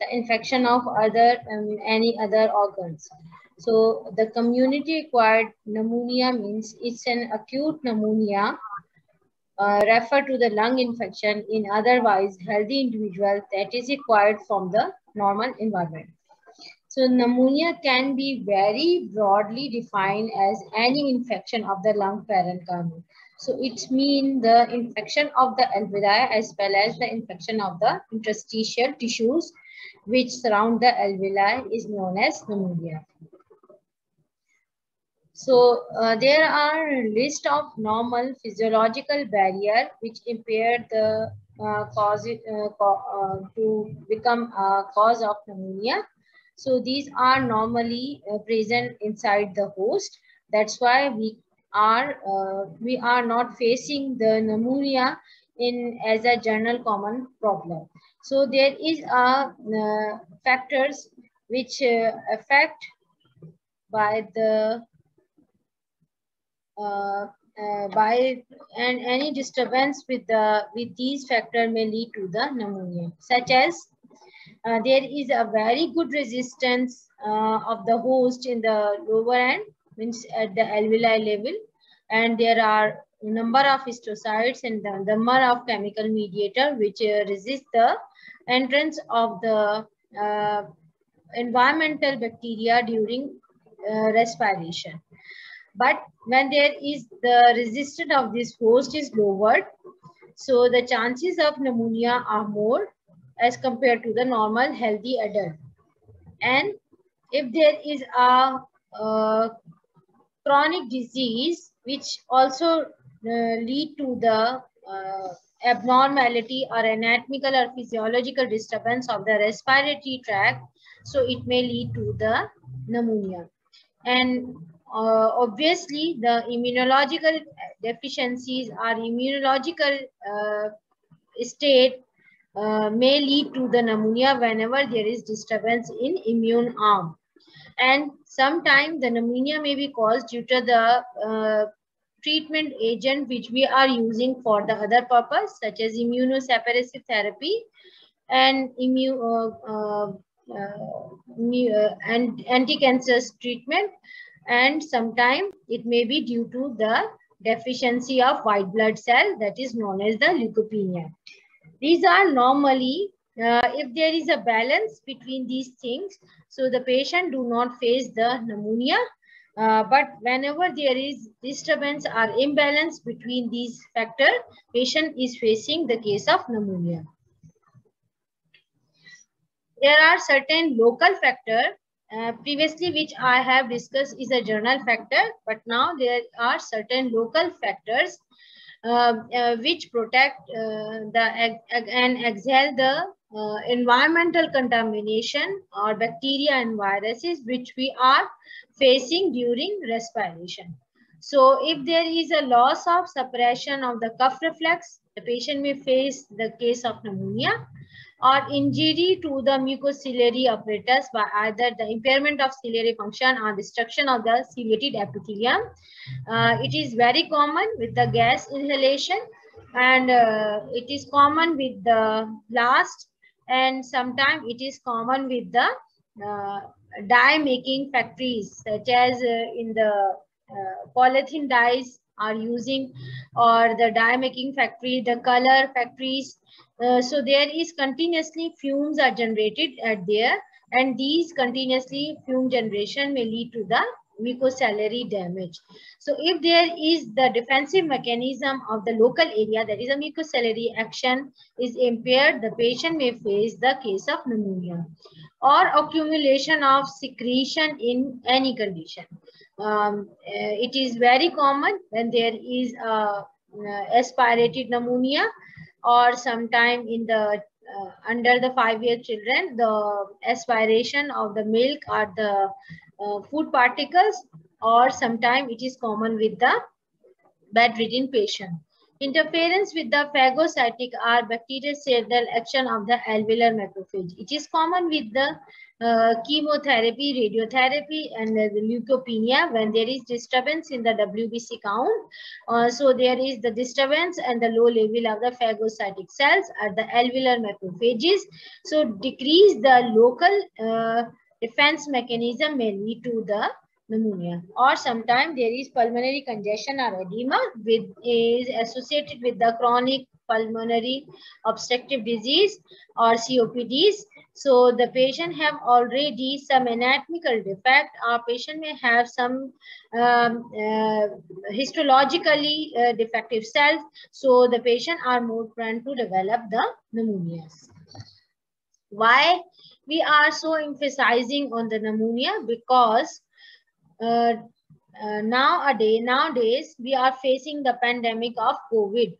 the infection of other um, any other organs. So the community acquired pneumonia means it's an acute pneumonia uh, refer to the lung infection in otherwise healthy individual that is acquired from the normal environment. So pneumonia can be very broadly defined as any infection of the lung parenchyma. So it means the infection of the alveoli as well as the infection of the interstitial tissues which surround the alveoli is known as pneumonia. So uh, there are a list of normal physiological barrier which impair the uh, cause uh, uh, to become a cause of pneumonia. So these are normally uh, present inside the host. That's why we are uh, we are not facing the pneumonia in as a general common problem. So there is a factors which affect by the uh, uh, by and any disturbance with the with these factor may lead to the pneumonia such as uh, there is a very good resistance uh, of the host in the lower end means at the alveoli level and there are number of histiocytes and the number of chemical mediator which uh, resist the entrance of the uh, environmental bacteria during respiration but when there is the resistance of this host is lowered, so the chances of pneumonia are more as compared to the normal healthy adult. And if there is a, a chronic disease which also uh, lead to the uh, abnormality or anatomical or physiological disturbance of the respiratory tract, so it may lead to the pneumonia. And uh, obviously the immunological deficiencies or immunological uh, state uh, may lead to the pneumonia whenever there is disturbance in immune arm and sometimes the pneumonia may be caused due to the uh, treatment agent which we are using for the other purpose such as immunosuppressive therapy and immune uh, uh, and anti-cancer treatment and sometimes it may be due to the deficiency of white blood cell that is known as the leukopenia. These are normally, uh, if there is a balance between these things, so the patient do not face the pneumonia, uh, but whenever there is disturbance or imbalance between these factors, patient is facing the case of pneumonia. There are certain local factors uh, previously which I have discussed is a general factor, but now there are certain local factors uh, uh, which protect uh, the and exhale the uh, environmental contamination or bacteria and viruses which we are facing during respiration. So if there is a loss of suppression of the cough reflex, the patient may face the case of pneumonia or injury to the mucociliary apparatus by either the impairment of ciliary function or destruction of the ciliated epithelium. Uh, it is very common with the gas inhalation and uh, it is common with the blast and sometimes it is common with the uh, dye making factories such as uh, in the uh, polythene dyes are using or the dye making factory, the color factories. Uh, so there is continuously fumes are generated at there and these continuously fume generation may lead to the mucociliary damage. So if there is the defensive mechanism of the local area, that is a mucociliary action is impaired, the patient may face the case of pneumonia or accumulation of secretion in any condition. Um, uh, it is very common when there is a, a uh, aspirated pneumonia or sometime in the uh, under the five year children the aspiration of the milk or the uh, food particles or sometimes it is common with the bedridden patient interference with the phagocytic or bactericidal action of the alveolar macrophage it is common with the uh, chemotherapy, radiotherapy, and uh, the leukopenia when there is disturbance in the WBC count. Uh, so there is the disturbance and the low level of the phagocytic cells at the alveolar macrophages. So decrease the local uh, defense mechanism may lead to the pneumonia or sometimes there is pulmonary congestion or edema with is associated with the chronic pulmonary obstructive disease or COPDs. So the patient have already some anatomical defect. Our patient may have some um, uh, histologically uh, defective cells. So the patient are more prone to develop the pneumonias. Why we are so emphasizing on the pneumonia? Because uh, uh, nowadays, nowadays we are facing the pandemic of COVID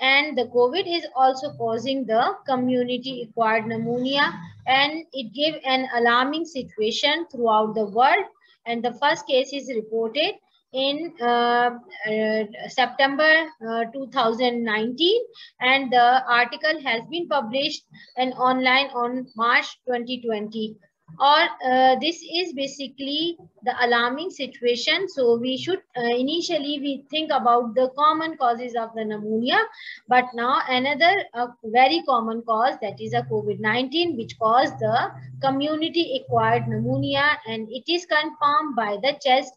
and the COVID is also causing the community acquired pneumonia and it gave an alarming situation throughout the world and the first case is reported in uh, uh, September uh, 2019 and the article has been published and online on March 2020 or uh, this is basically the alarming situation. So we should uh, initially we think about the common causes of the pneumonia but now another uh, very common cause that is a covid-19 which caused the community acquired pneumonia and it is confirmed by the chest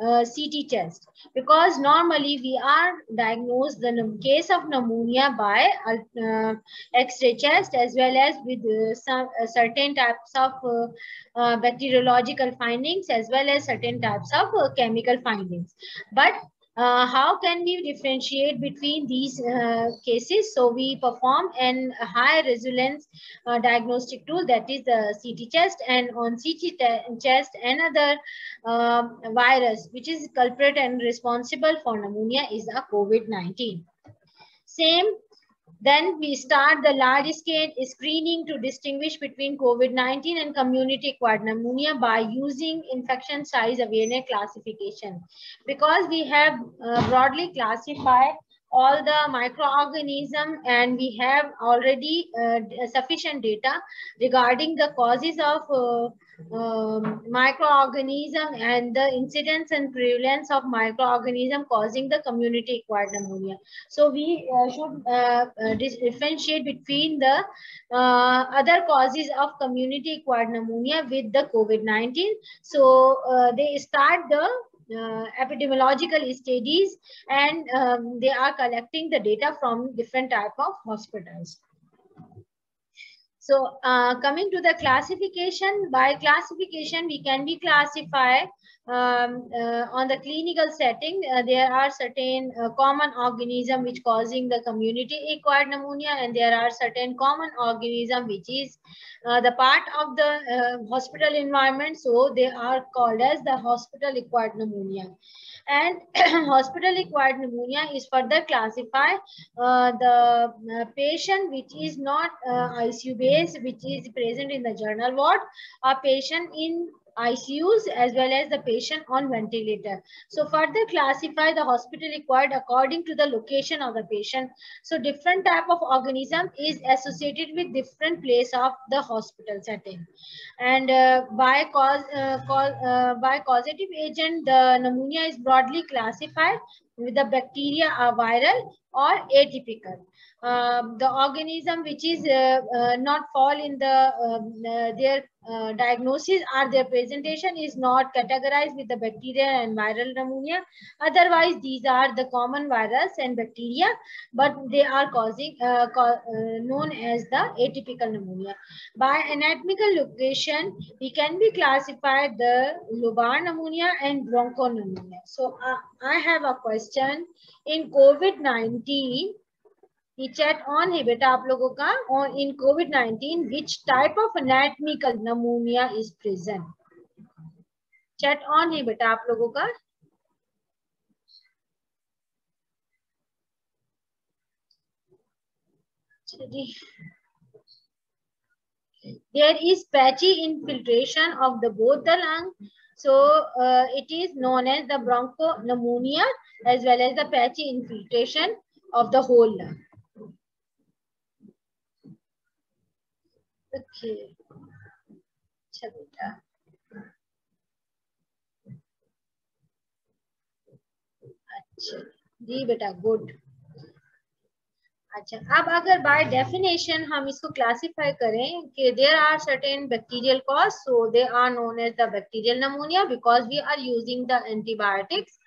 uh, CT test because normally we are diagnosed the case of pneumonia by uh, X-ray chest as well as with uh, some uh, certain types of uh, uh, bacteriological findings as well as certain types of chemical findings. But uh, how can we differentiate between these uh, cases? So we perform an high resilience uh, diagnostic tool that is the CT chest and on CT chest another um, virus which is culprit and responsible for pneumonia is a COVID-19. Same then we start the large scale screening to distinguish between COVID-19 and community acquired pneumonia by using infection size awareness classification. Because we have uh, broadly classified all the microorganism and we have already uh, sufficient data regarding the causes of uh, um, microorganism and the incidence and prevalence of microorganism causing the community acquired pneumonia. So we uh, should uh, uh, differentiate between the uh, other causes of community acquired pneumonia with the COVID-19. So uh, they start the uh, epidemiological studies and um, they are collecting the data from different type of hospitals. So uh, coming to the classification, by classification, we can be classified um, uh, on the clinical setting. Uh, there are certain uh, common organism which causing the community acquired pneumonia and there are certain common organism which is uh, the part of the uh, hospital environment. So they are called as the hospital acquired pneumonia and hospital acquired pneumonia is further classified uh, the patient which is not ICU based which is present in the general ward a patient in ICUs as well as the patient on ventilator. So further classify the hospital required according to the location of the patient. So different type of organism is associated with different place of the hospital setting. And uh, by cause, uh, uh, by causative agent, the pneumonia is broadly classified with the bacteria are viral or atypical. Uh, the organism which is uh, uh, not fall in the um, uh, their uh, diagnosis or their presentation is not categorized with the bacteria and viral pneumonia. Otherwise, these are the common virus and bacteria, but they are causing ca known as the atypical pneumonia. By anatomical location, we can be classified the lobar pneumonia and bronchopneumonia. So I have a question in COVID-19 chat on है बेटा आप लोगों का। On in COVID nineteen which type of anatomical pneumonia is present chat on है बेटा आप लोगों का। There is patchy infiltration of the both the lung so it is known as the broncho pneumonia as well as the patchy infiltration of the whole lung okay अच्छा बेटा। अच्छा। जी बेटा good अच्छा अब अगर बाय डेफिनेशन हम इसको classify करें कि there are certain bacterial cause so they are known as the bacterial pneumonia because we are using the antibiotics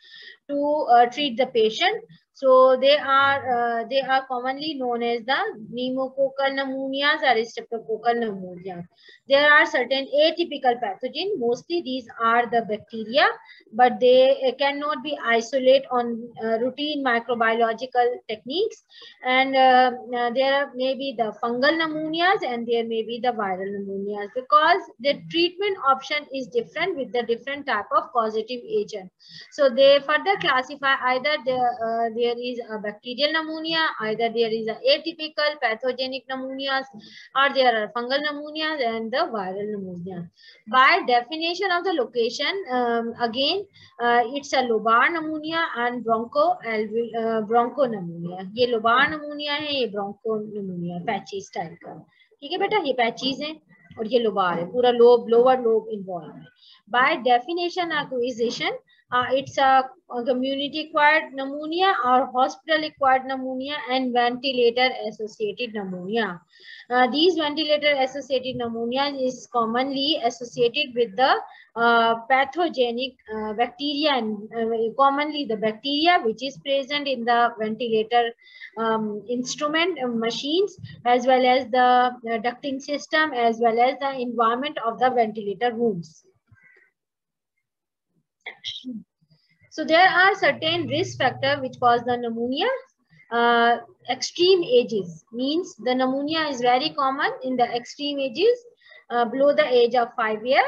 to treat the patient So they are uh, they are commonly known as the pneumococcal pneumonias or streptococcal pneumonia. There are certain atypical pathogens. Mostly these are the bacteria, but they cannot be isolated on uh, routine microbiological techniques. And uh, uh, there may be the fungal pneumonias and there may be the viral pneumonias because the treatment option is different with the different type of causative agent. So they further classify either the, uh, the there is a bacterial pneumonia, either there is a atypical pathogenic pneumonias, or there are fungal pneumonias and the viral pneumonia. By definition of the location, um, again, uh, it's a lobar pneumonia and broncho uh, broncho pneumonia. ये lobar pneumonia है, ये broncho pneumonia, patchy style का. ठीक है बेटा, ये patches हैं और ये लोबार है, पूरा लोब, lower lobe involved है. By definition acquisition, uh, it's a, a community acquired pneumonia or hospital acquired pneumonia and ventilator associated pneumonia. Uh, these ventilator associated pneumonia is commonly associated with the uh, pathogenic uh, bacteria and uh, commonly the bacteria which is present in the ventilator um, instrument uh, machines as well as the ducting system as well as the environment of the ventilator rooms. So there are certain risk factor which cause the pneumonia. Uh, extreme ages means the pneumonia is very common in the extreme ages uh, below the age of five year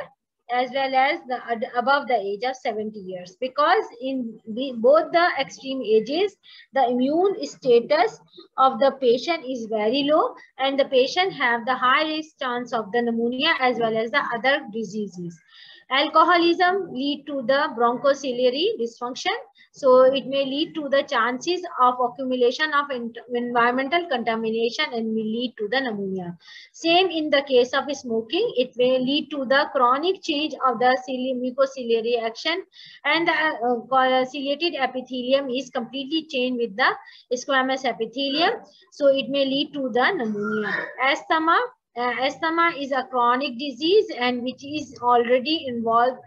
as well as the above the age of 70 years because in both the extreme ages the immune status of the patient is very low and the patient have the high risk chance of the pneumonia as well as the other diseases Alcoholism lead to the bronchociliary dysfunction. So it may lead to the chances of accumulation of environmental contamination and may lead to the pneumonia. Same in the case of smoking, it may lead to the chronic change of the mucociliary action and the uh, ciliated epithelium is completely changed with the squamous epithelium. So it may lead to the pneumonia. Asthma uh, asthma is a chronic disease and which is already involved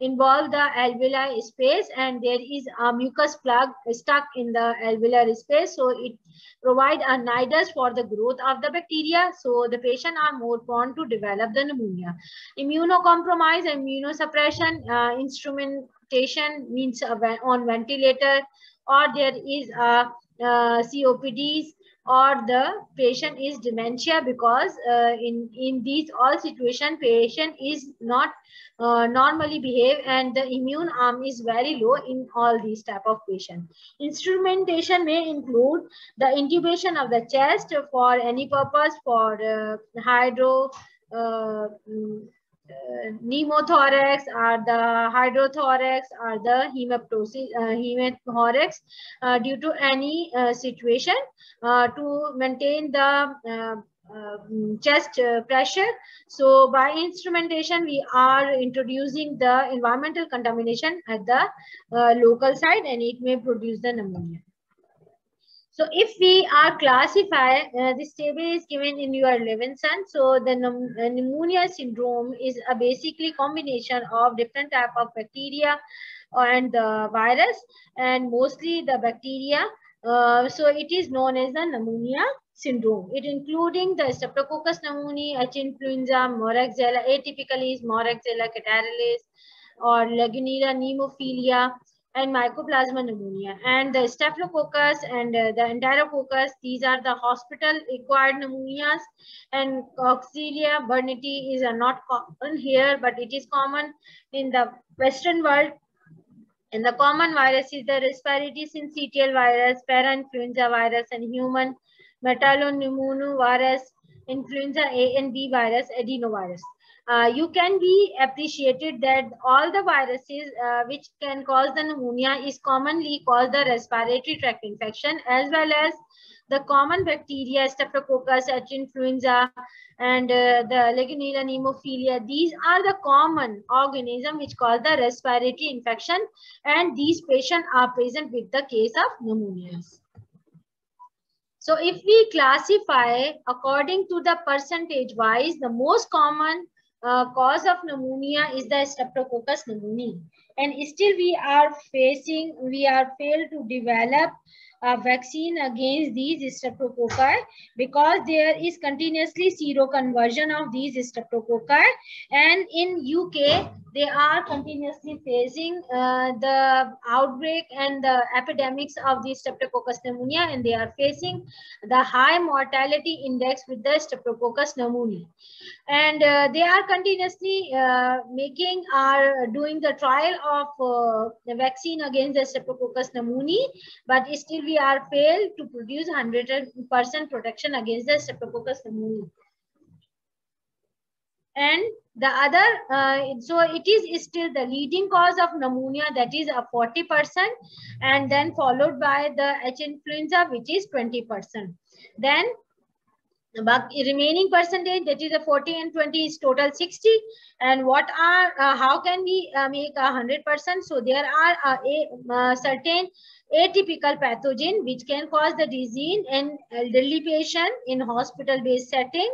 involve the alveoli space and there is a mucus plug stuck in the alveolar space. So it provide a nidus for the growth of the bacteria. So the patient are more prone to develop the pneumonia. Immunocompromise immunosuppression uh, instrumentation means on ventilator or there is a uh, COPDs or the patient is dementia because uh, in in these all situation patient is not uh, normally behave and the immune arm is very low in all these type of patient. Instrumentation may include the intubation of the chest for any purpose for uh, hydro uh, pneumothorax or the hydrothorax or the hemoptysis, uh, hemothorax uh, due to any uh, situation uh, to maintain the uh, chest pressure. So by instrumentation, we are introducing the environmental contamination at the local site and it may produce the pneumonia. So if we are classify, uh, this table is given in your Levinson. So the uh, pneumonia syndrome is a basically combination of different type of bacteria and the virus and mostly the bacteria. Uh, so it is known as the pneumonia syndrome. It including the Streptococcus pneumoniae, H. influenza, Moraxella, atypically is Moraxella catarrhalis or Legionella pneumophila and mycoplasma pneumonia. And the staphylococcus and uh, the enterococcus, these are the hospital acquired pneumonias. And Coxiella burnetii is uh, not common here, but it is common in the Western world. And the common virus is the respiratory syncytial virus, parainfluenza virus, and human metapneumovirus, influenza A and B virus, adenovirus uh, you can be appreciated that all the viruses uh, which can cause the pneumonia is commonly cause the respiratory tract infection as well as the common bacteria, Staphylococcus, H. influenza, and uh, the Legionella pneumophila, these are the common organism which cause the respiratory infection and these patients are present with the case of pneumonia. So if we classify according to the percentage wise, the most common uh, cause of pneumonia is the Streptococcus pneumoniae. And still we are facing, we are failed to develop a vaccine against these streptococci because there is continuously seroconversion of these streptococci. And in UK, they are continuously facing uh, the outbreak and the epidemics of the streptococcus pneumonia and they are facing the high mortality index with the streptococcus pneumonia and uh, they are continuously uh, making are doing the trial of uh, the vaccine against the streptococcus pneumoniae but still we are failed to produce 100% protection against the streptococcus pneumoniae. And the other uh, so it is still the leading cause of pneumonia that is a 40 percent and then followed by the h influenza which is 20 percent. Then but remaining percentage that is a 40 and 20 is total 60 and what are uh, how can we uh, make a hundred percent? So there are uh, a uh, certain atypical pathogen which can cause the disease in elderly patient in hospital based setting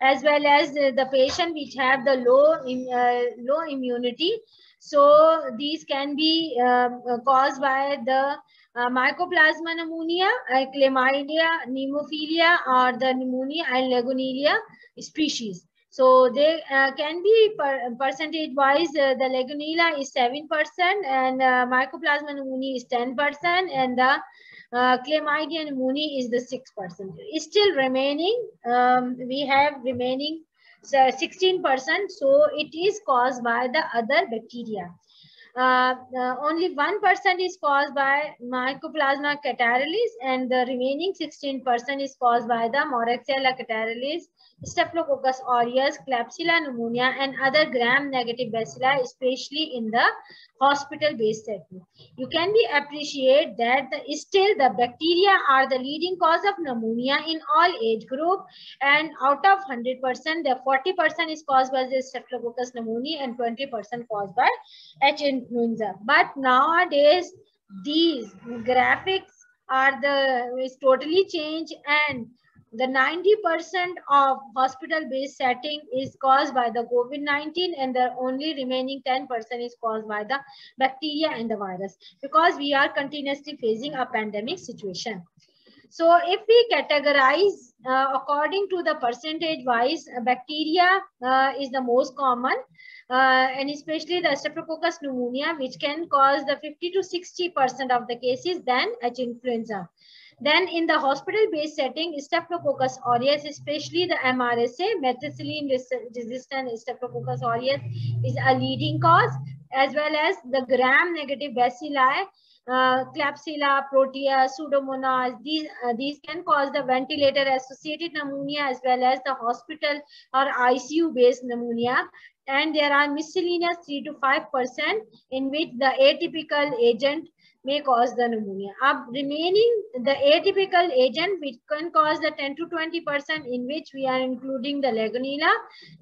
as well as the patient which have the low uh, low immunity so these can be um, caused by the uh, mycoplasma pneumonia, uh, chlamydia, pneumophilia, or the pneumonia and legionella species. So they uh, can be per percentage wise, uh, the legionella is 7% and uh, mycoplasma pneumonia is 10% and the uh, chlamydia pneumonia is the 6%. It's still remaining, um, we have remaining 16%. So it is caused by the other bacteria uh, uh, only 1% is caused by Mycoplasma catarrhalis and the remaining 16% is caused by the Moraxella catarrhalis Staphylococcus aureus, Klebsiella pneumonia, and other gram-negative bacilli, especially in the hospital-based setting. You can be appreciate that the, still the bacteria are the leading cause of pneumonia in all age group, and out of 100%, the 40% is caused by the Staphylococcus pneumonia and 20% caused by H influenza. But nowadays, these graphics are the is totally changed and the 90% of hospital-based setting is caused by the COVID-19 and the only remaining 10% is caused by the bacteria and the virus because we are continuously facing a pandemic situation. So if we categorize uh, according to the percentage wise, uh, bacteria uh, is the most common uh, and especially the Staphylococcus pneumonia which can cause the 50 to 60% of the cases than H influenza. Then in the hospital-based setting, Staphylococcus aureus, especially the MRSA, methicillin-resistant Staphylococcus aureus is a leading cause, as well as the gram-negative bacilli, uh, Klebsiella, Proteus, Pseudomonas, these, uh, these can cause the ventilator-associated pneumonia as well as the hospital or ICU-based pneumonia. And there are miscellaneous 3 to 5% in which the atypical agent may cause the pneumonia. Up remaining the atypical agent which can cause the 10 to 20 percent in which we are including the legionella,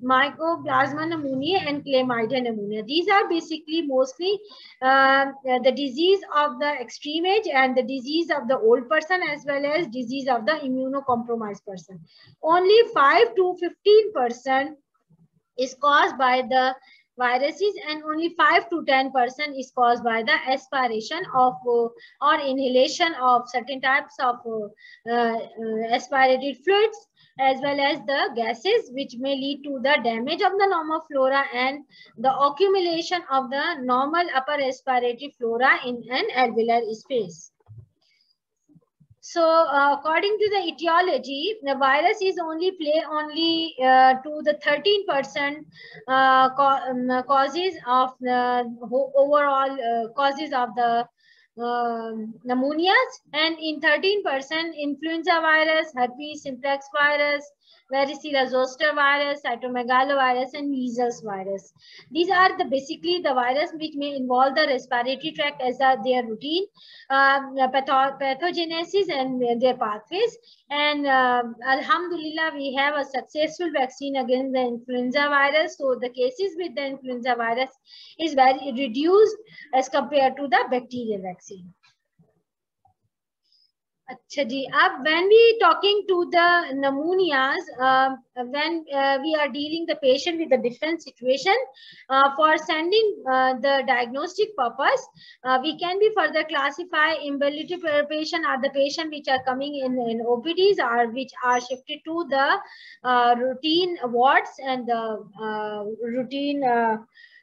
mycoplasma pneumonia and chlamydia pneumonia. These are basically mostly uh, the disease of the extreme age and the disease of the old person as well as disease of the immunocompromised person. Only 5 to 15 percent is caused by the viruses and only 5 to 10 percent is caused by the aspiration of uh, or inhalation of certain types of uh, uh, aspirated fluids as well as the gases which may lead to the damage of the normal flora and the accumulation of the normal upper respiratory flora in an alveolar space. So uh, according to the etiology, the virus is only play only uh, to the 13% uh, um, causes of the overall uh, causes of the um, pneumonias. And in 13% influenza virus, herpes simplex virus, varicella zoster virus, cytomegalovirus, and measles virus. These are the basically the virus which may involve the respiratory tract as a, their routine um, patho pathogenesis and their pathways. And uh, Alhamdulillah, we have a successful vaccine against the influenza virus. So the cases with the influenza virus is very reduced as compared to the bacterial vaccine. अच्छा जी अब when we talking to the pneumonias uh, when uh, we are dealing the patient with a different situation uh, for sending uh, the diagnostic purpose uh, we can be further classify invalidity patient are the patient which are coming in in OPDs or which are shifted to the uh, routine wards and the routine uh,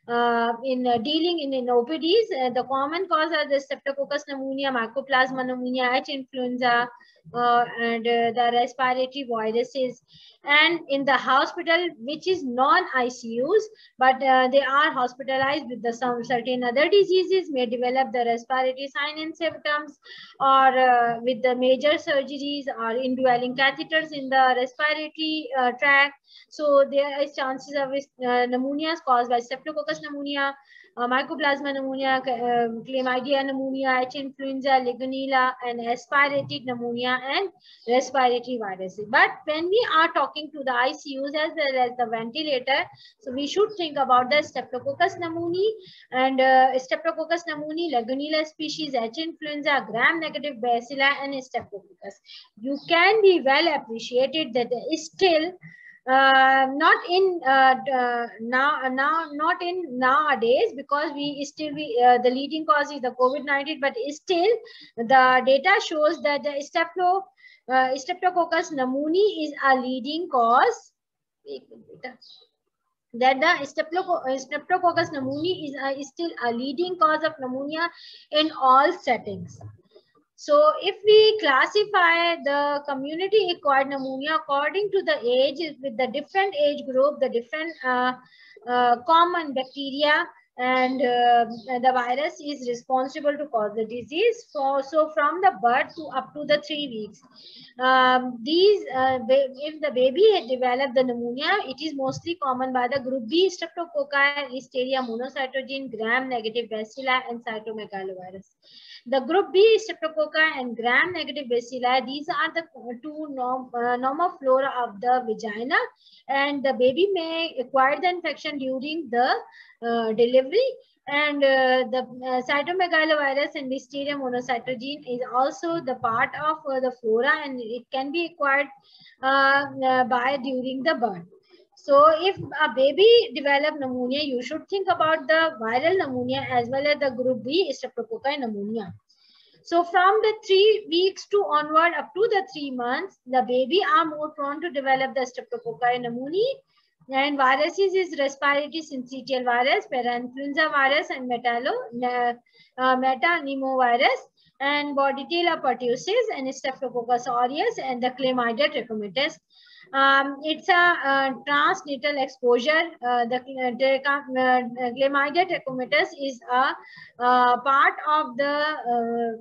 in uh, dealing in, in OPDs, uh, the common cause are the Streptococcus pneumonia, Mycoplasma pneumonia, H influenza, uh, and uh, the respiratory viruses. And in the hospital, which is non-ICUs, but uh, they are hospitalized with the some certain other diseases, may develop the respiratory sign and symptoms, or with the major surgeries or indwelling catheters in the respiratory tract. So there is chances of pneumonia caused by Streptococcus pneumonia, uh, mycoplasma pneumonia, uh, chlamydia pneumonia, H influenza, legionella, and aspirated pneumonia and respiratory viruses. But when we are talking to the ICUs as well as the ventilator, so we should think about the Streptococcus pneumoniae and uh, Streptococcus pneumoniae, legionella species, H influenza, gram-negative bacilli, and Streptococcus. You can be well appreciated that still uh, not in uh, uh, now now not in nowadays because we still we, uh, the leading cause is the covid-19 but still the data shows that the strepto uh, streptococcus pneumoniae is a leading cause. That the streptococcus pneumoniae is, is still a leading cause of pneumonia in all settings so if we classify the community acquired pneumonia according to the age with the different age group, the different uh, uh, common bacteria and uh, the virus is responsible to cause the disease. So, so from the birth to up to the three weeks. Um, these, uh, if the baby had developed the pneumonia, it is mostly common by the group B streptococci, listeria monocytogenes, gram-negative bacilli, and cytomegalovirus. The group B streptococci and gram-negative bacilli, these are the two norm, uh, normal flora of the vagina. And the baby may acquire the infection during the uh, delivery. And uh, the uh, cytomegalovirus and listeria monocytogene is also the part of uh, the flora and it can be acquired uh, uh, by during the birth. So if a baby develop pneumonia, you should think about the viral pneumonia as well as the group B streptococci pneumonia. So from the three weeks to onward up to the three months, the baby are more prone to develop the streptococci pneumoniae. And viruses is respiratory syncytial virus, parainfluenza virus, and metalo, uh, metapneumovirus, and Bordetella pertussis, and Staphylococcus aureus, and the Chlamydia trachomatis. Um, it's a uh, transnatal exposure. Uh, the uh, Chlamydia trachomatis is a uh, part of the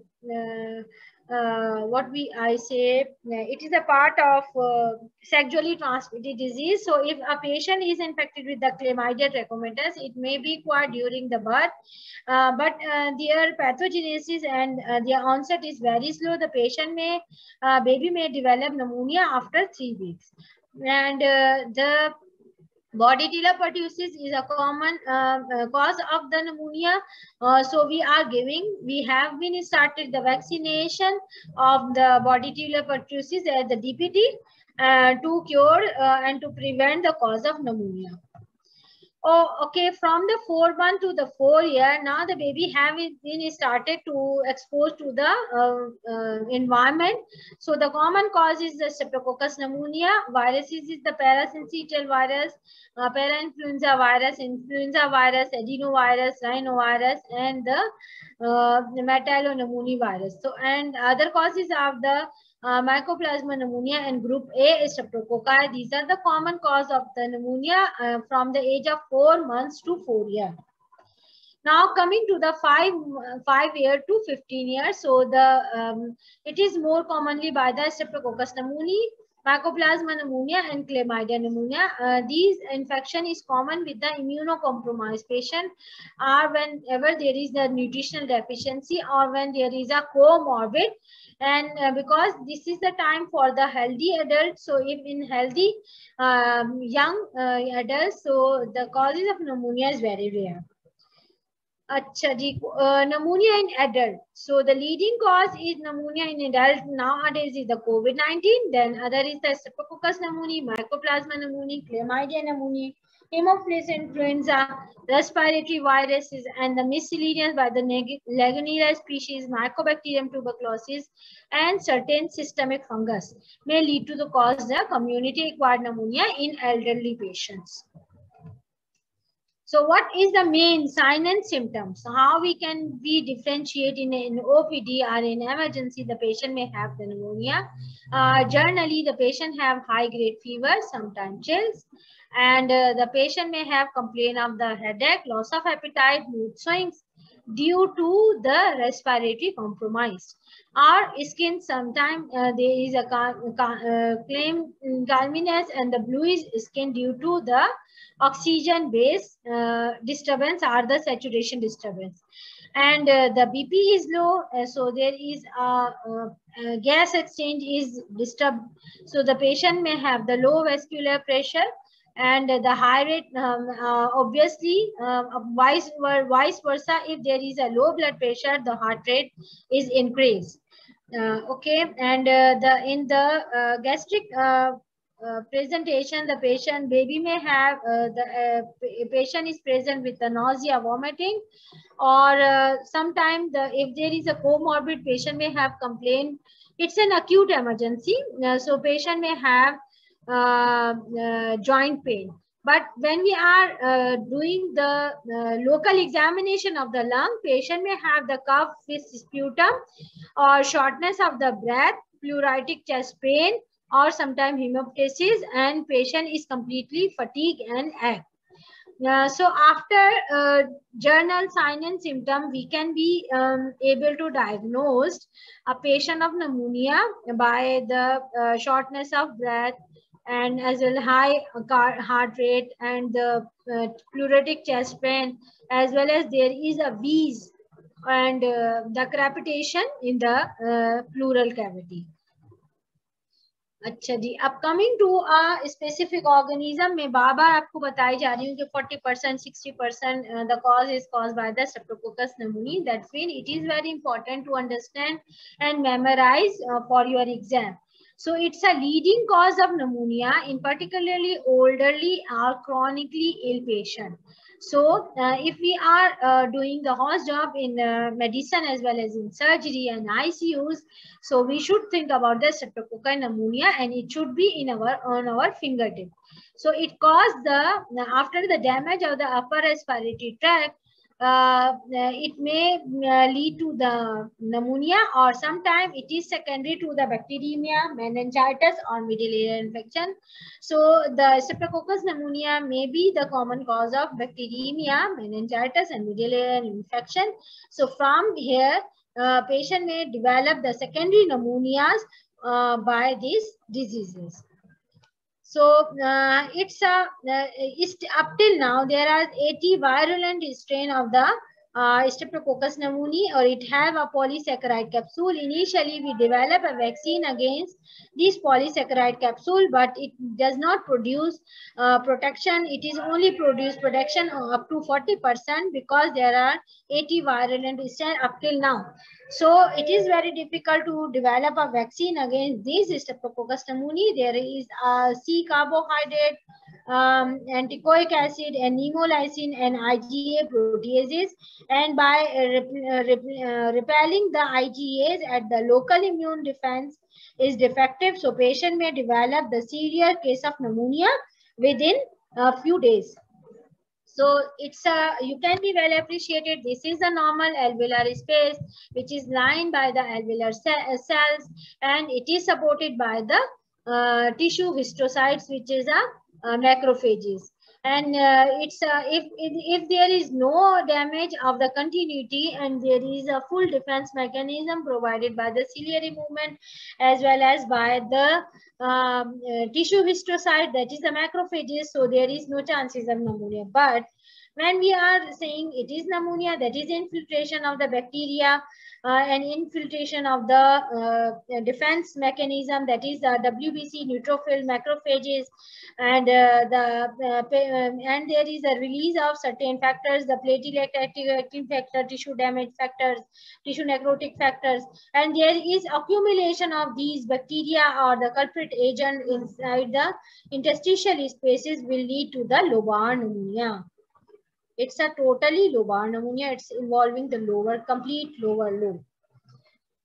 uh, uh, what we I say it is a part of uh, sexually transmitted disease. So if a patient is infected with the chlamydia trachomatis, it may be acquired during the birth, uh, but uh, their pathogenesis and uh, their onset is very slow. The patient may baby may develop pneumonia after three weeks, and the Bordetella pertussis is a common uh, uh, cause of the pneumonia. Uh, so we are giving, we have been started the vaccination of the Bordetella pertussis at the DPT uh, to cure uh, and to prevent the cause of pneumonia oh, okay, from the four month to the four year, now the baby have been started to expose to the uh, uh, environment. So the common cause is the Streptococcus pneumonia. Viruses is the parasyncytial virus, uh, parainfluenza virus, influenza virus, adenovirus, rhinovirus, and the uh, virus. So and other causes of the uh, mycoplasma pneumonia and group A is streptococci. These are the common cause of the pneumonia uh, from the age of 4 months to 4 years. Now coming to the 5, 5 year to 15 years. So the um, it is more commonly by the streptococcus pneumoniae Mycoplasma pneumonia and chlamydia pneumonia. Uh, these infection is common with the immunocompromised patient or whenever there is a nutritional deficiency or when there is a comorbid and uh, because this is the time for the healthy adult so if in healthy um, young uh, adults so the causes of pneumonia is very rare Achha ji, uh, pneumonia in adult. So the leading cause is pneumonia in adult nowadays is the COVID-19. Then other is the Streptococcus pneumonia Mycoplasma pneumonia Chlamydia pneumoniae, Haemophilus influenza, respiratory viruses, and the miscellaneous by the Legionella species, Mycobacterium tuberculosis, and certain systemic fungus may lead to the cause the community-acquired pneumonia in elderly patients. So what is the main sign and symptoms? How we can be differentiate in, an OPD or in emergency, the patient may have the pneumonia. Uh, generally, the patient have high grade fever, sometimes chills, and uh, the patient may have complaint of the headache, loss of appetite, mood swings due to the respiratory compromise. Our skin sometimes uh, there is a uh, claim calminess and the bluish skin due to the oxygen base uh, disturbance or the saturation disturbance. And uh, the bp is low uh, so there is a, a, gas exchange is disturbed. So the patient may have the low vascular pressure and the high rate um, uh, obviously uh, vice, vice versa if there is a low blood pressure the heart rate is increased. uh, okay and the in the gastric uh, presentation, the patient, baby may have, uh, the uh, patient is present with the nausea, vomiting, or uh, sometimes the, if there is a comorbid patient may have complaint, it's an acute emergency. Uh, so patient may have uh, joint pain. But when we are doing the local examination of the lung, patient may have the cough with sputum or shortness of the breath, pleuritic chest pain, or sometimes hemoptysis and patient is completely fatigued and act. Uh, so after uh, journal sign and symptom, we can be um, able to diagnose a patient of pneumonia by the uh, shortness of breath and as well high heart rate and the uh, pleuritic chest pain as well as there is a wheeze and uh, the crepitation in the uh, pleural cavity. अच्छा जी अब coming to a specific organism में बार बार आपको बताई जा रही हूँ कि 40 percent sixty percent the cause is cause by the Streptococcus pneumoniae that's mean it is very important to understand and memorise for your exam so it's a leading cause of pneumonia in particularly elderly or chronically ill patient. So uh, if we are uh, doing the horse job in uh, medicine as well as in surgery and ICUs, so we should think about the streptococci pneumonia and it should be in our on our fingertip. So it caused the after the damage of the upper respiratory tract, uh, it may uh, lead to the pneumonia or sometimes it is secondary to the bacteremia, meningitis or middle ear infection. So the Streptococcus pneumonia may be the common cause of bacteremia, meningitis and middle ear infection. So from here, uh, patient may develop the secondary pneumonias uh, by these diseases. So uh, it's a uh, it's up till now there are 80 virulent strain of the uh, Streptococcus pneumoniae or it have a polysaccharide capsule. Initially, we develop a vaccine against this polysaccharide capsule, but it does not produce uh, protection. It is only produce protection up to 40% because there are 80 virulent strain up till now. So it is very difficult to develop a vaccine against these Streptococcus pneumoniae. There is a C carbohydrate, um, anticoic acid, and pneumolysin and IgA proteases. And by uh, rep uh, repelling the IgAs at the local immune defense is defective, so patient may develop the severe case of pneumonia within a few days. So it's a, you can be well appreciated. This is a normal alveolar space, which is lined by the alveolar uh, cells and it is supported by the uh, tissue histiocytes, which is a uh, macrophages. And uh, it's uh, if, if there is no damage of the continuity and there is a full defense mechanism provided by the ciliary movement as well as by the um, uh, tissue histiocyte that is the macrophages so there is no chances of pneumonia. But when we are saying it is pneumonia that is infiltration of the bacteria uh, and infiltration of the uh, defense mechanism that is the WBC neutrophil macrophages. And uh, the um, and there is a release of certain factors the platelet activating factor tissue damage factors tissue necrotic factors. And there is accumulation of these bacteria or the culprit agent inside the interstitial spaces will lead to the lobar pneumonia it's a totally lobar pneumonia. It's involving the lower, complete lower lobe.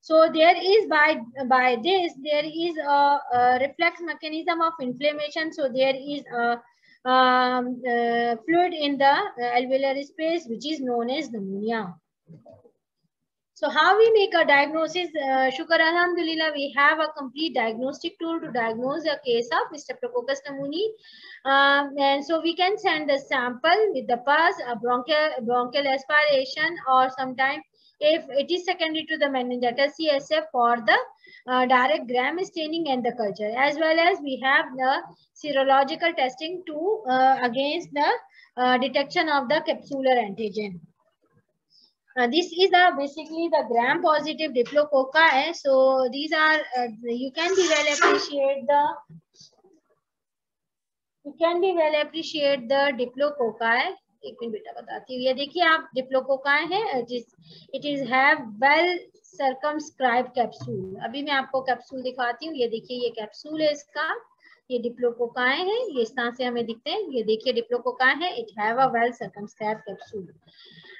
So there is by by this there is a, a reflex mechanism of inflammation. So there is a um, uh, fluid in the alveolar space which is known as pneumonia. So how we make a diagnosis? Uh, Shukar Alhamdulillah, we have a complete diagnostic tool to diagnose a case of Streptococcus pneumoniae. Um, and so we can send the sample with the pus, a bronchial, bronchial aspiration, or sometimes if it is secondary to the meningitis CSF for the uh, direct gram staining and the culture, as well as we have the serological testing to uh, against the uh, detection of the capsular antigen. Uh, this is the basically the gram positive diplococci. So these are uh, you can be well appreciate the you can be well appreciate the diplococci. एक minute बेटा बताती हूँ। ये देखिए आप diplococci है जिस it is have well circumscribe capsule अभी मैं आपको कैप्सूल दिखाती हूँ। ये देखिए ये कैप्सूल है इसका। ये डिप्लोकोकाय है ये इस तरह से हमें दिखते हैं। ये देखिए डिप्लोकोकाय है it have a well circumscribe capsule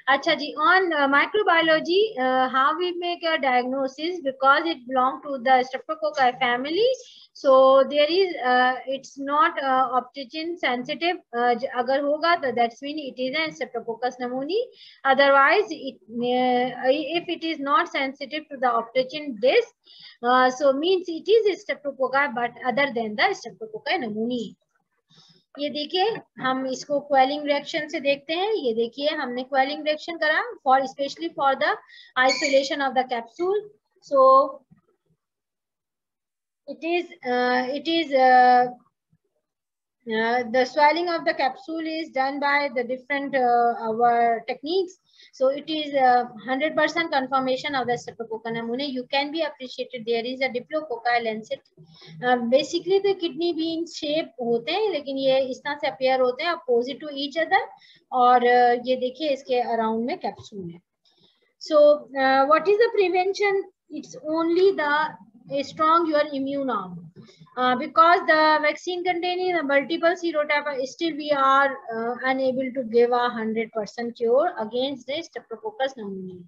Acha ji, on uh, microbiology, uh, how we make a diagnosis because it belongs to the Streptococci family. So there is, uh, it's not uh, optochin sensitive. Uh, agar hoga, that's mean it is a Streptococcus pneumoniae. Otherwise, it, uh, if it is not sensitive to the optochin disc, uh, so means it is Streptococci, but other than the Streptococci pneumoniae. ये देखिए, हम इसको क्वेलिंग reaction से देखते हैं। ये देखिए, हमने क्वेलिंग रिएक्शन करा for specially for the isolation of the capsule so it is it is the swelling of the capsule is done by the different uh, our techniques So it is a 100% confirmation of the Streptococcus pneumoniae. You can be appreciated. There is a diplococci lancet. Uh, basically the kidney bean shape होते हैं लेकिन ये इस तरह से appear होते हैं opposite to each other और uh, ये देखिए इसके around में capsule है. So uh, what is the prevention? It's only the strong your immune arm. Uh, because the vaccine containing the multiple serotype, still we are uh, unable to give a 100% cure against this Streptococcus pneumoniae.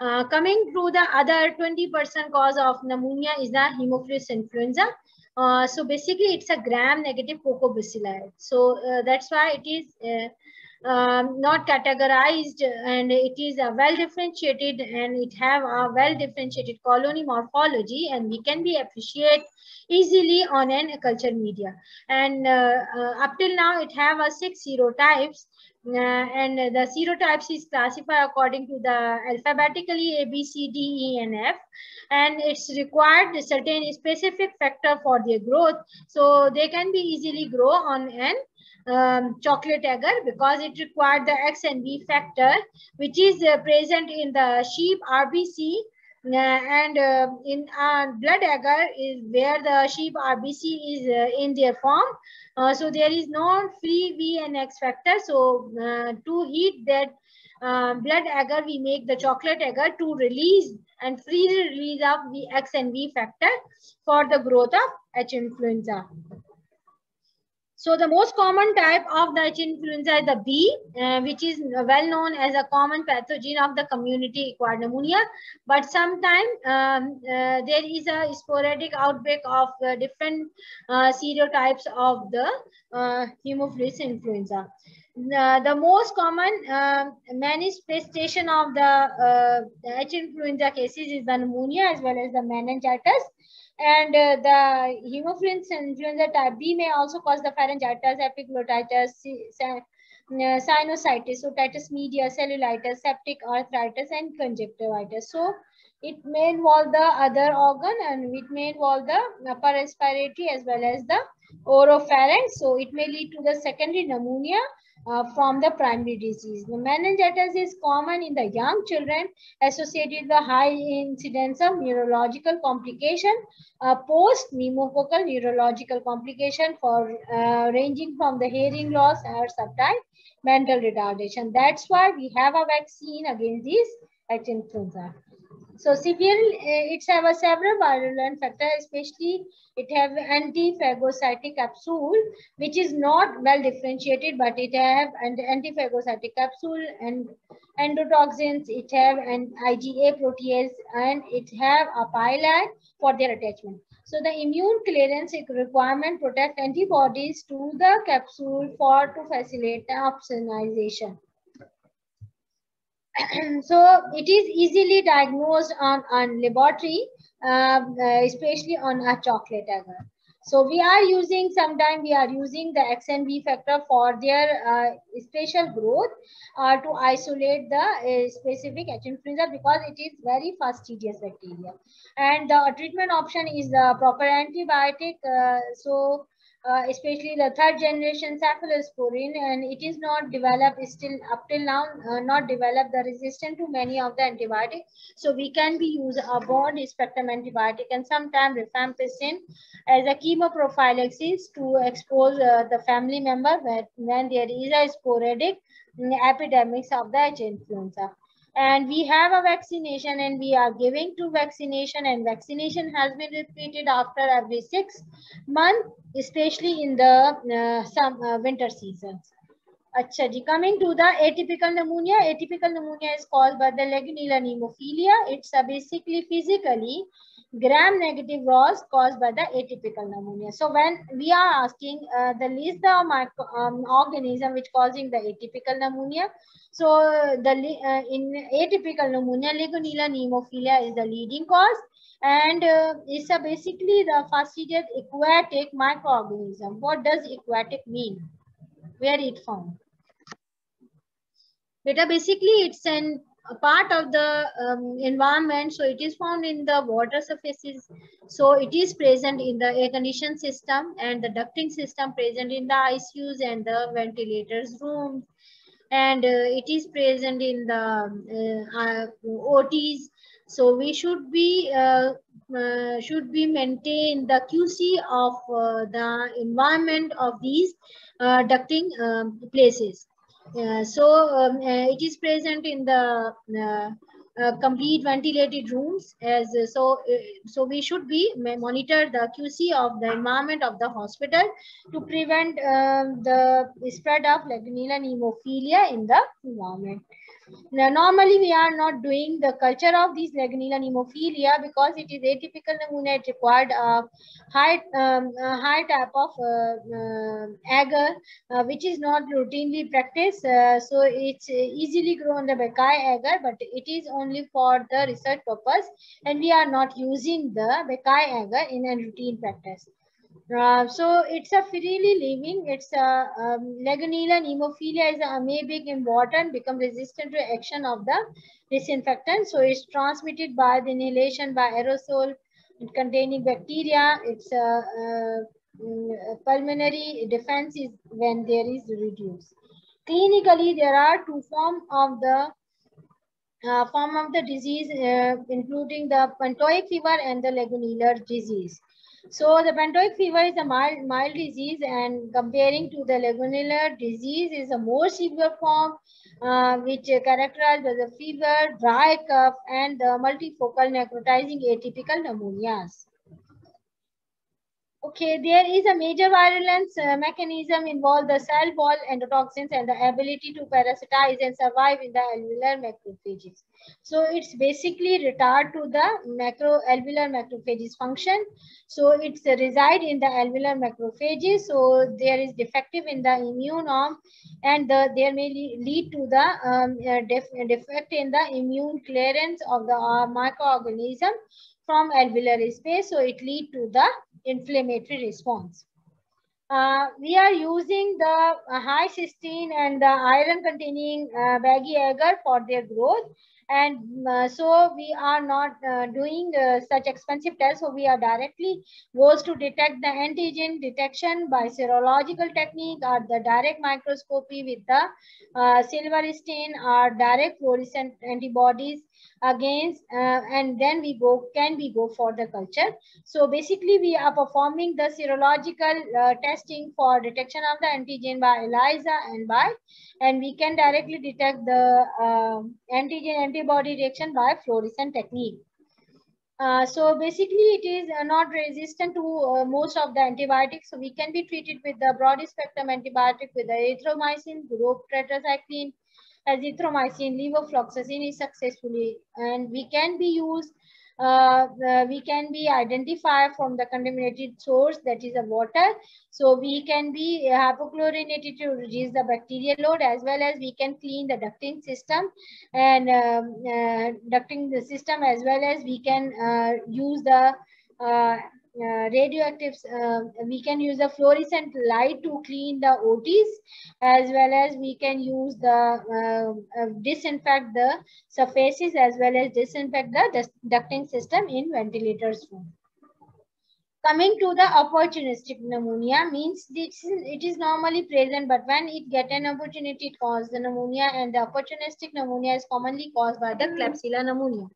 Uh, coming to the other 20% cause of pneumonia is the Haemophilus influenza. Uh, so basically it's a gram negative coccobacilli. So uh, that's why it is um, not categorized and it is a well differentiated and it have a well differentiated colony morphology and we can be appreciate easily on an culture media and uh, uh, up till now it have a six serotypes uh, and the serotypes is classified according to the alphabetically A, B, C, D, E, and F. And it's required certain specific factor for their growth. So they can be easily grow on an um, chocolate agar because it required the X and V factor, which is uh, present in the sheep RBC uh, and uh, in uh, blood agar is where the sheep RBC is uh, in their form. Uh, so there is no free V and X factor. So to heat that blood agar, we make the chocolate agar to release and free release of the X and V factor for the growth of H influenza. So the most common type of the influenza is the B, uh, which is well known as a common pathogen of the community acquired pneumonia. But sometimes um, uh, there is a sporadic outbreak of uh, different uh, serotypes of the uh, Haemophilus influenza. The most common uh, manifestation of the H influenza cases is the pneumonia as well as the meningitis And uh, the Haemophilus influenza type B may also cause the pharyngitis, epiglottitis, sinusitis, otitis media, cellulitis, septic arthritis, and conjunctivitis. So it may involve the other organ and it may involve the upper respiratory as well as the oropharynx. So it may lead to the secondary pneumonia uh, from the primary disease. The meningitis is common in the young children associated with high incidence of neurological complication, uh, post-pneumococcal neurological complication for uh, ranging from the hearing loss or subtype mental retardation. That's why we have a vaccine against this influenza. So severe, eh, it's have a several virulent factor, especially it have antiphagocytic capsule, which is not well differentiated, but it have an antiphagocytic capsule and endotoxins, it have an IgA protease, and it have a pili for their attachment. So the immune clearance requirement protect antibodies to the capsule for to facilitate opsonization. so it is easily diagnosed on, on laboratory, uh, especially on a chocolate agar. So we are using, sometimes we are using the XNB factor for their uh, special growth uh, to isolate the uh, specific H. influenza because it is very fastidious bacteria. And the treatment option is the proper antibiotic. Uh, so uh, especially the third generation cephalosporin and it is not developed still up till now uh, not developed the resistant to many of the antibiotics so we can be use a broad spectrum antibiotic and sometimes rifampicin as a chemoprophylaxis to expose uh, the family member when, when there is a sporadic mm, epidemics of the H influenza and we have a vaccination and we are giving to vaccination and vaccination has been repeated after every six months especially in the uh, some uh, winter seasons Achha ji, coming to the atypical pneumonia. Atypical pneumonia is caused by the Legionella pneumophila. It's a basically physically gram-negative ROS caused by the atypical pneumonia. So when we are asking uh, the list the micro, um, organism which causing the atypical pneumonia. So the uh, in atypical pneumonia, Legionella pneumophila is the leading cause and uh, it's a basically the fastidious aquatic microorganism. What does aquatic mean? Where it found? Beta basically it's an a part of the um, environment. So it is found in the water surfaces. So it is present in the air conditioned system and the ducting system present in the ICUs and the ventilators rooms. And uh, it is present in the uh, uh, OTs. So we should be uh, uh, should be maintain the QC of uh, the environment of these ducting um, places. Uh, so um, uh, it is present in the uh, uh complete ventilated rooms as uh, so so we should be monitor the qc of the environment of the hospital to prevent um, the spread of legionella pneumophila in the environment now, normally, we are not doing the culture of these Legionella pneumophila because it is atypical pneumonia. It required a high, um, a high type of uh, uh, agar, uh, which is not routinely practiced. Uh, so it's easily grown the BCYE agar, but it is only for the research purpose, and we are not using the BCYE agar in a routine practice. Uh, so it's a freely living, it's a um, Legionella pneumophila is amoebic in water and become resistant to action of the disinfectant. So it's transmitted by the inhalation by aerosol containing bacteria. It's a, a, pulmonary defense is when there is reduced. Clinically, there are two forms of the uh, form of the disease, uh, including the Pontiac fever and the legionellar disease. So the Pontiac fever is a mild, mild disease and comparing to the legionella disease is a more severe form uh, which characterized by the fever, dry cough and the multifocal necrotizing atypical pneumonias. Okay, there is a major virulence uh, mechanism involved the cell wall endotoxins and the ability to parasitize and survive in the alveolar macrophages. So it's basically retard to the macro alveolar macrophages function. So it's reside in the alveolar macrophages. So there is defective in the immune arm and the, there may lead to the um, uh, def defect in the immune clearance of the uh, microorganism from alveolar space. So it lead to the inflammatory response. Uh, we are using the uh, high cysteine and the iron containing uh, baggy agar for their growth. And uh, so we are not uh, doing uh, such expensive tests. So we are directly goes to detect the antigen detection by serological technique or the direct microscopy with the uh, silver stain or direct fluorescent antibodies against uh, and then we go can we go for the culture? So basically we are performing the serological uh, testing for detection of the antigen by ELISA and by and we can directly detect the uh, antigen antibody reaction by fluorescent technique. Uh, so basically it is uh, not resistant to uh, most of the antibiotics. So we can be treated with the broad spectrum antibiotic with the erythromycin group tetracycline azithromycin, levofloxacin is successfully and we can be used uh, uh, we can be identified from the contaminated source that is a water. So we can be hypochlorinated to reduce the bacterial load as well as we can clean the ducting system and um, uh, ducting the system as well as we can uh, use the uh, uh, radioactive, uh, we can use the fluorescent light to clean the OTs as well as we can use the uh, uh, disinfect the surfaces as well as disinfect the ducting system in ventilators room. Coming to the opportunistic pneumonia means this is, it is normally present but when it get an opportunity it causes the pneumonia and the opportunistic pneumonia is commonly caused by the Klebsiella pneumonia.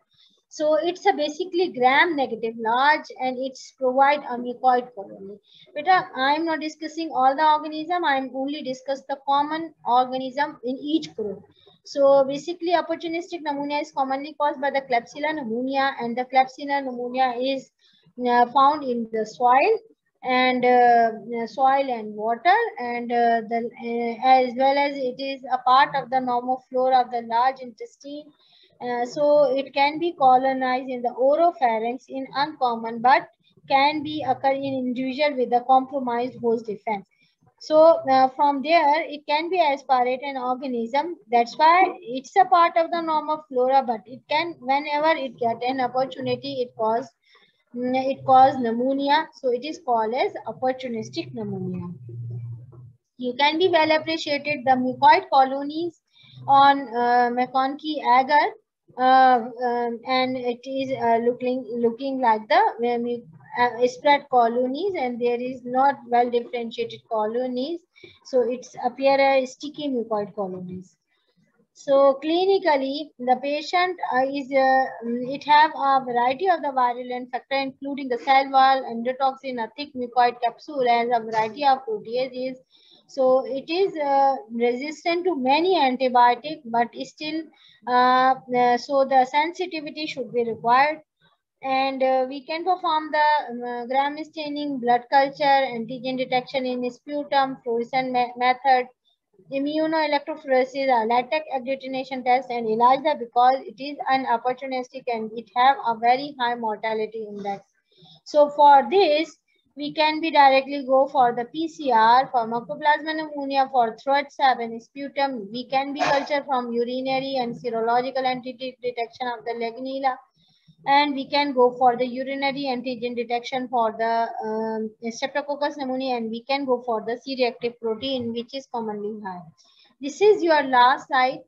So it's a basically gram negative large and it's provide a mucoid colony. But uh, I'm not discussing all the organism. I'm only discuss the common organism in each group. So basically opportunistic pneumonia is commonly caused by the Klebsiella pneumonia and the Klebsiella pneumonia is uh, found in the soil and uh, soil and water and uh, the, uh, as well as it is a part of the normal flora of the large intestine uh, so it can be colonized in the oropharynx in uncommon but can be occur in individual with a compromised host defense. So uh, from there, it can be aspirate an organism. That's why it's a part of the normal flora, but it can, whenever it get an opportunity, it cause mm, it cause pneumonia. So it is called as opportunistic pneumonia. You can be well appreciated the mucoid colonies on uh, MacConkey agar um, and it is uh, looking looking like the uh, spread colonies and there is not well differentiated colonies. So it's appear as sticky mucoid colonies. So clinically the patient uh, is uh, it have a variety of the virulent factor including the cell wall endotoxin a thick mucoid capsule and a variety of proteases so it is uh, resistant to many antibiotic, but still, uh, uh, so the sensitivity should be required. And uh, we can perform the um, gram staining, blood culture, antigen detection in sputum, fluorescent me method, immunoelectrophoresis, latex agglutination test, and ELISA because it is an opportunistic and it have a very high mortality index. So for this, we can be directly go for the PCR for mycoplasma pneumonia for throat swab and sputum. We can be culture from urinary and serological entity detection of the Legionella. And we can go for the urinary antigen detection for the um, Streptococcus pneumonia and we can go for the C-reactive protein which is commonly high. This is your last slide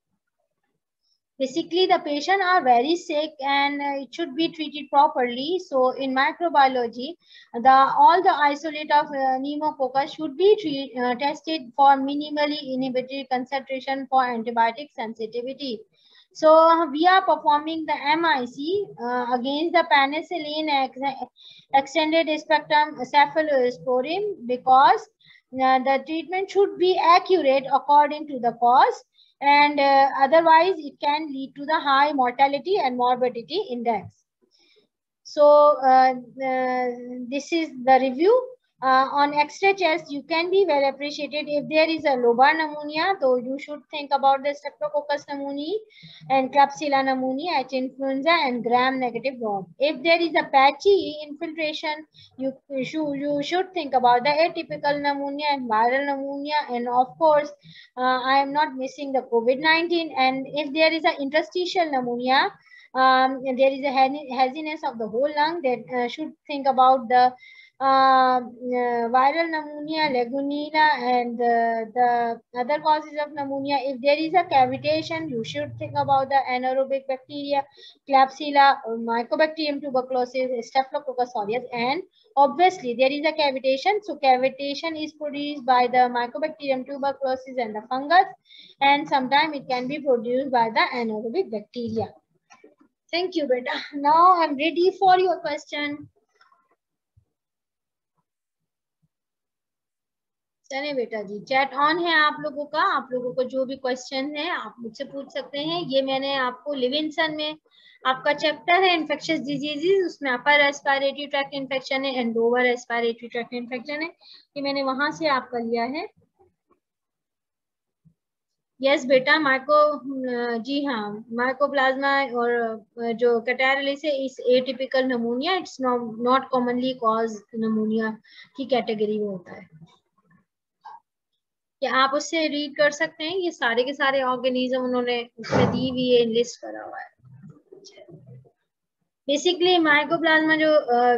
basically the patient are very sick and uh, it should be treated properly. So in microbiology the all the isolate of uh, pneumococcus should be treat, uh, tested for minimally inhibitory concentration for antibiotic sensitivity. So we are performing the mic uh, against the penicillin ex extended spectrum cephalosporin because uh, the treatment should be accurate according to the cause and uh, otherwise it can lead to the high mortality and morbidity index. So uh, uh, this is the review. Uh, on extra chest, you can be well appreciated. If there is a lobar pneumonia, though you should think about the Streptococcus pneumoniae and Klebsiella pneumoniae, H influenza, and gram-negative rod. If there is a patchy infiltration, you, you, should, you should think about the atypical pneumonia and viral pneumonia. And of course, uh, I am not missing the COVID-19. And if there is an interstitial pneumonia, um, there is a haziness of the whole lung that uh, should think about the uh, viral pneumonia, legionella, and uh, the other causes of pneumonia. If there is a cavitation, you should think about the anaerobic bacteria, Klebsiella, Mycobacterium tuberculosis, Staphylococcus aureus, and obviously there is a cavitation. So cavitation is produced by the Mycobacterium tuberculosis and the fungus, and sometimes it can be produced by the anaerobic bacteria. Thank you, beta. Now I'm ready for your question. चले बेटा जी chat on है आप लोगों का। आप लोगों को जो भी क्वेश्चन है आप मुझसे पूछ सकते हैं। ये मैंने आपको लिविंसन में आपका चैप्टर है इन्फेक्शियस डिजीजेस उसमें अपर रेस्पिरेटरी ट्रैक इन्फेक्शन है and lower respiratory tract infection है। ये मैंने वहाँ से आपका लिया है। यस yes, बेटा माइको जी हाँ माइकोप्लाज्मा और जो कैटेरलिस है इस atypical pneumonia it's not commonly cause pneumonia की कैटेगरी में होता है। क्या आप उससे रीड कर सकते हैं, ये सारे के सारे ऑर्गेनिज्म उन्होंने उसमें दी हुई है लिस्ट करा हुआ है। बेसिकली माइकोप्लाज्मा जो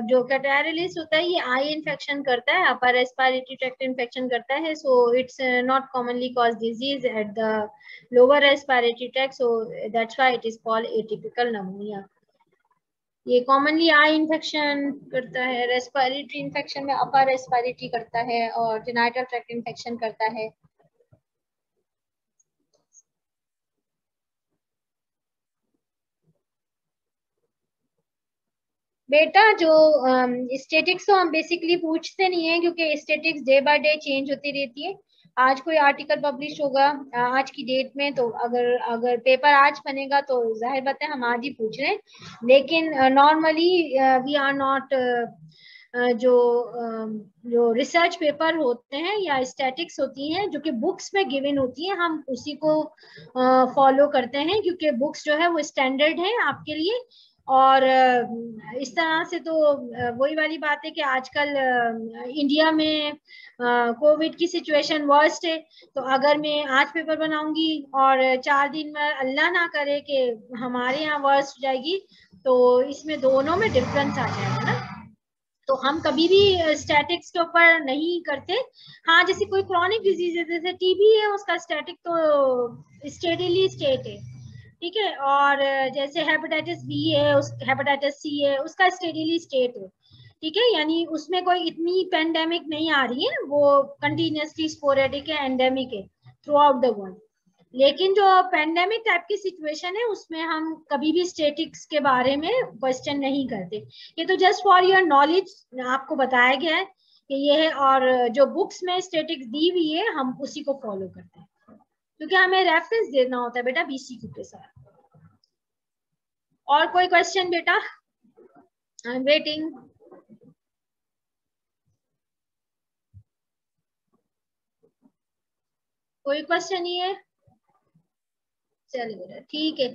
जो कैटेरिलिस होता है, ये आई इन्फेक्शन करता है अपर रेस्पिरेटरी ट्रैक्ट इन्फेक्शन करता है so it's not commonly cause disease at the lower respiratory tract so that's why it is called atypical pneumonia ये कॉमनली आई इन्फेक्शन करता है रेस्पिरेटरी इन्फेक्शन में अपर रेस्पिरेटरी करता है और जेनाइटल ट्रैक्ट इन्फेक्शन करता है। बेटा, जो स्टेटिक्स तो हम बेसिकली पूछते नहीं है, क्योंकि statics day by day change होती रहती है। आज कोई आर्टिकल पब्लिश होगा आज की डेट में तो अगर अगर पेपर आज बनेगा तो ज़ाहिर बात है हम आज ही पूछ रहे हैं लेकिन नॉर्मली वी आर नॉट जो जो रिसर्च पेपर होते हैं या स्टैटिक्स होती हैं, जो कि बुक्स में गिवन होती है, हम उसी को फॉलो करते हैं, क्योंकि बुक्स जो है वो स्टैंडर्ड है आपके लिए। और इस तरह से तो वही वाली बात है कि आजकल इंडिया में कोविड की सिचुएशन वर्स्ट है। तो अगर मैं आज पेपर बनाऊँगी और चार दिन में अल्लाह ना करे कि हमारे यहाँ वर्स्ट हो जाएगी तो इसमें दोनों में डिफरेंस आ जाएगा ना। तो हम कभी भी स्टैटिक्स के ऊपर नहीं करते। हाँ जैसे कोई क्रॉनिक डिज़ीज़ है, जैसे टीबी है, उसका स्टैटिक तो स्टेडिली स्टेट है। ठीक है? और जैसे हेपेटाइटिस बी है, उस हेपेटाइटिस सी है, उसका स्टेडिली स्टेट है। ठीक है? यानी उसमें कोई इतनी पेंडेमिक नहीं आ रही है, वो कंटिन्यूसली स्पोरेटिक है एंडेमिक है थ्रू आउट द वर्ल्ड लेकिन जो पेंडेमिक टाइप की सिचुएशन है, उसमें हम कभी भी स्टेटिक्स के बारे में क्वेश्चन नहीं करते। ये तो जस्ट फॉर योर नॉलेज आपको बताया गया है कि ये है, और जो बुक्स में स्टेटिक्स दी हुई है, हम उसी को फॉलो करते हैं। क्योंकि हमें रेफरेंस देना होता है बेटा बीसीक्यू के साथ। और कोई क्वेश्चन बेटा? आई एम वेटिंग कोई क्वेश्चन नहीं है? चलिए बेटा, ठीक है।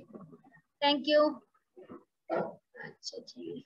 थैंक यू अच्छा जी